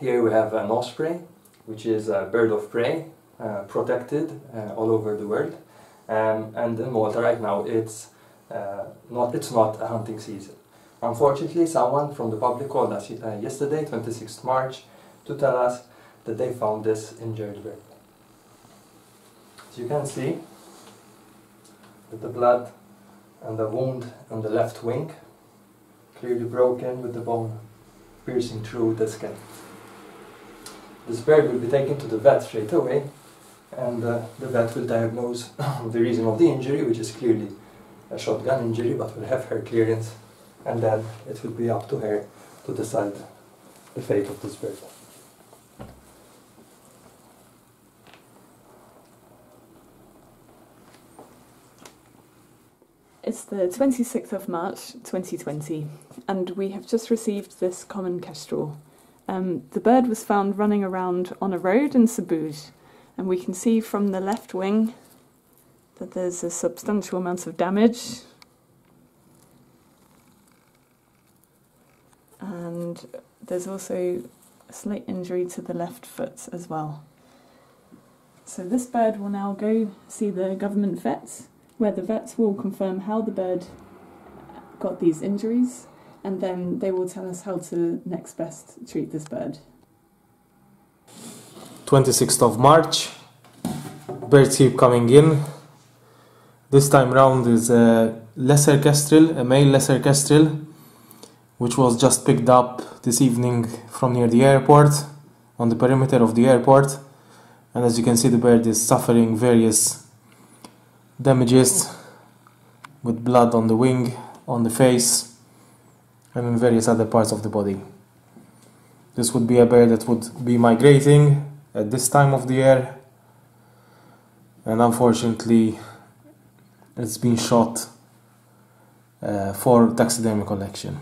here we have an osprey, which is a bird of prey, uh, protected uh, all over the world. Um, and in Malta right now, it's uh, not it's not a hunting season. Unfortunately, someone from the public called us uh, yesterday, 26th March, to tell us that they found this injured bird. As you can see, with the blood and the wound on the left wing, clearly broken with the bone piercing through the skin. This bird will be taken to the vet straight away, and uh, the vet will diagnose the reason of the injury, which is clearly a shotgun injury, but will have her clearance, and then it will be up to her to decide the fate of this bird. It's the 26th of March 2020, and we have just received this common kestrel. Um, the bird was found running around on a road in Żebbuġ, and we can see from the left wing that there's a substantial amount of damage. And there's also a slight injury to the left foot as well. So this bird will now go see the government vets where the vets will confirm how the bird got these injuries and then they will tell us how to next best treat this bird. 26th of March, birds keep coming in. This time round is a lesser kestrel, a male lesser kestrel, which was just picked up this evening from near the airport, on the perimeter of the airport. And as you can see, the bird is suffering various damages with blood on the wing, on the face, and in various other parts of the body. This would be a bird that would be migrating at this time of the year, and unfortunately, it's been shot uh, for taxidermy collection.